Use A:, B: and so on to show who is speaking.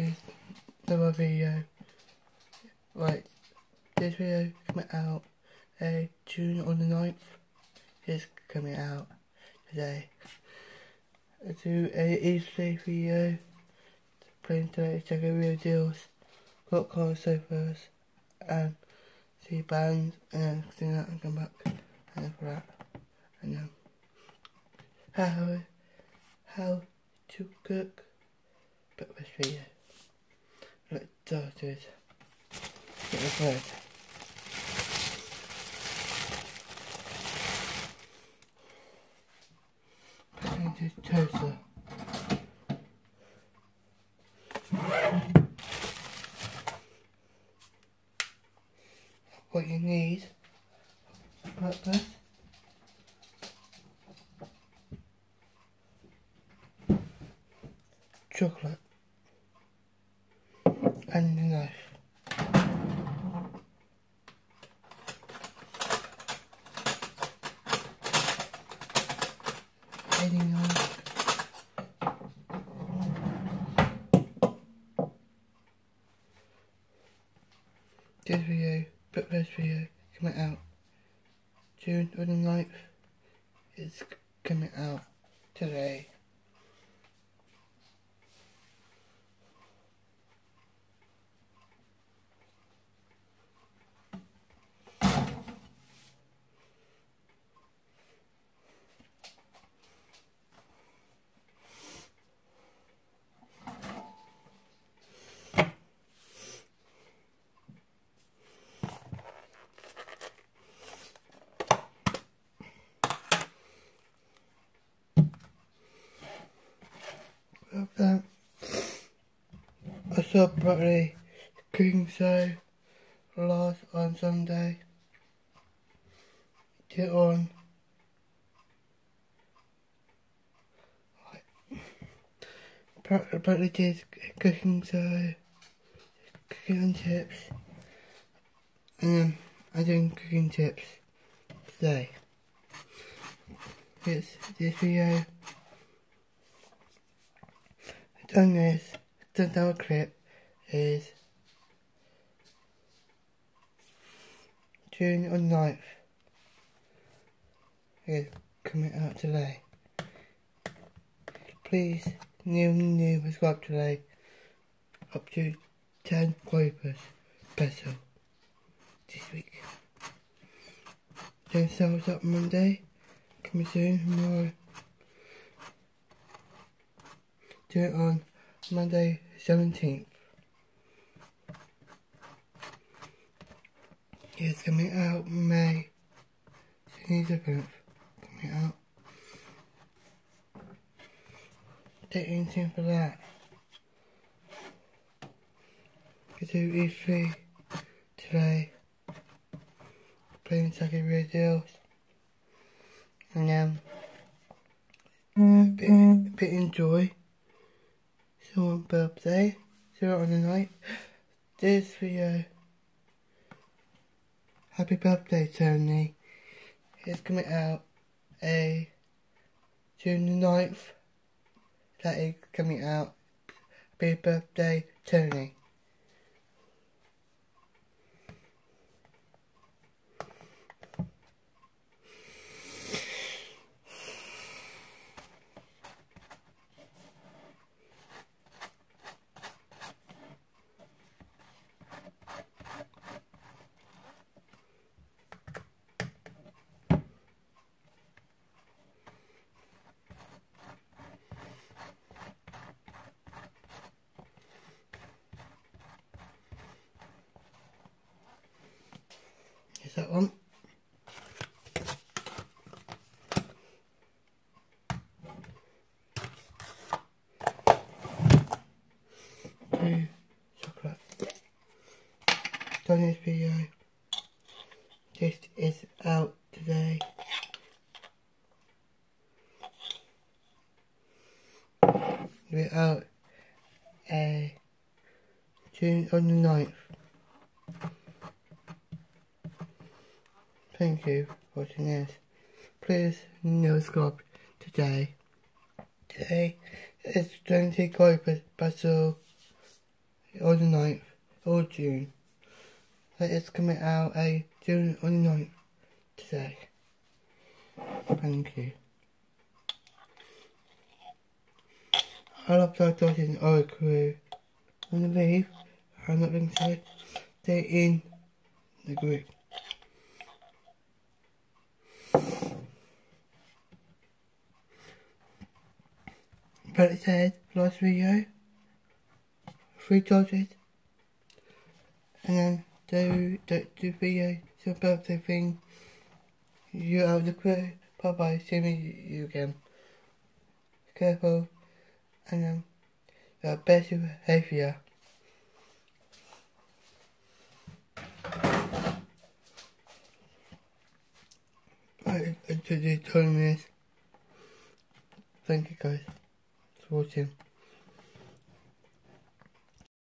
A: Here's another video. Right, this video coming out uh, June on the 9th. It's coming out today. I do a Easter video playing today, check out real deals, got car sofas, and see bands, and then see that and come back and for that. And then how how to cook breakfast video. The toaster. What you need for breakfast. Chocolate and a knife. Knife. This video, breakfast video, coming out June the 9th. It's coming out today. Done. I saw Bradley cooking show last on Sunday. Get on. Right. Did cooking show, cooking tips, and then I'm doing cooking tips today. It's this video. Done this, done our clip is June on 9th. It's coming out today. Please, new, new, subscribe today. Up to 10 quopers special this week. Then sales up Monday. Coming soon, tomorrow. Do it on Monday 17th. It's coming out May 27th. Coming out. Stay tuned for that. Go to E3 today. Playing second radio. And then, bit, bit enjoy the night. This video. Happy birthday, Tony. It's coming out a June the 9th. That is coming out. Happy birthday, Tony. Is that one? Chocolate. Done this video. This is out today. We're out uh, June on the 9th. Thank you for watching this. Please no subscribe today. Today is 20 Kuiper special on the 9th of June. It's coming out a June on the 9th today. Thank you. I love Dark Dodgers and our crew. I believe I'm not going to stay in the group. But it said last video, three dodges, and then do the, do video, your birthday thing, you out the crew, bye bye, see me you again. Careful, and um, your best behavior. I, I did this. Thank you guys for watching.